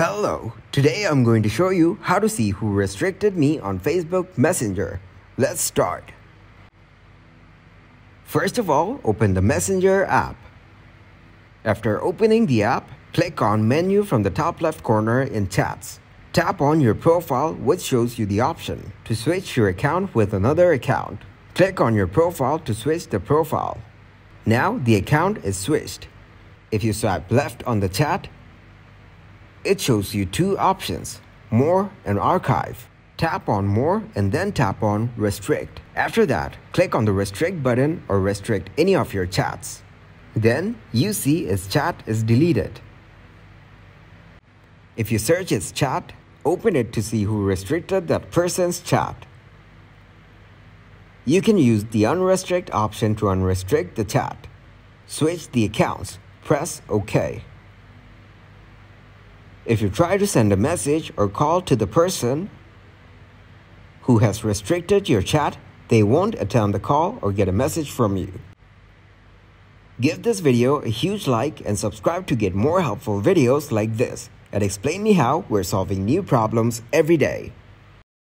Hello, today I'm going to show you how to see who restricted me on Facebook Messenger. Let's start. First of all, open the Messenger app. After opening the app, click on Menu from the top left corner in Chats. Tap on your profile which shows you the option to switch your account with another account. Click on your profile to switch the profile. Now the account is switched. If you swipe left on the chat, it shows you two options, More and Archive. Tap on More and then tap on Restrict. After that, click on the Restrict button or restrict any of your chats. Then you see its chat is deleted. If you search its chat, open it to see who restricted that person's chat. You can use the Unrestrict option to unrestrict the chat. Switch the accounts. Press OK. If you try to send a message or call to the person who has restricted your chat, they won't attend the call or get a message from you. Give this video a huge like and subscribe to get more helpful videos like this. At Explain Me How, we're solving new problems every day.